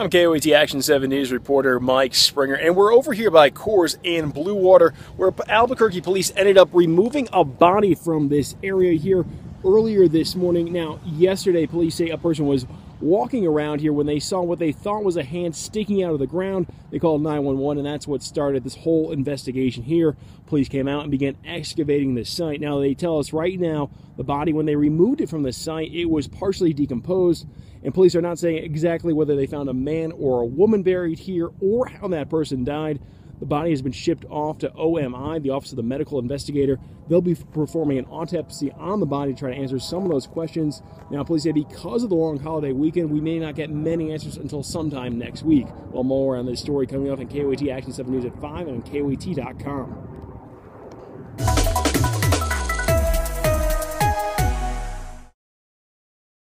I'm KOAT Action 7 News reporter Mike Springer, and we're over here by Coors in Bluewater, where Albuquerque police ended up removing a body from this area here earlier this morning. Now, yesterday, police say a person was walking around here when they saw what they thought was a hand sticking out of the ground. They called 911, and that's what started this whole investigation here. Police came out and began excavating the site. Now, they tell us right now the body, when they removed it from the site, it was partially decomposed, and police are not saying exactly whether they found a man or a woman buried here or how that person died. The body has been shipped off to OMI, the Office of the Medical Investigator. They'll be performing an autopsy on the body to try to answer some of those questions. Now, police say because of the long holiday weekend, we may not get many answers until sometime next week. Well, more on this story coming up on KOAT Action 7 News at 5 and on KOAT.com.